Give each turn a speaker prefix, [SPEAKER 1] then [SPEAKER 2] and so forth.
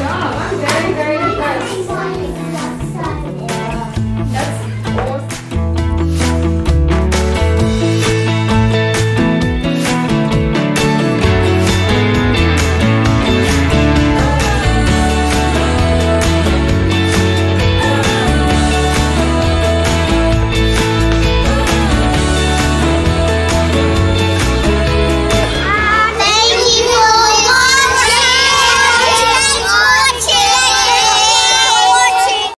[SPEAKER 1] job. I'm very, very impressed.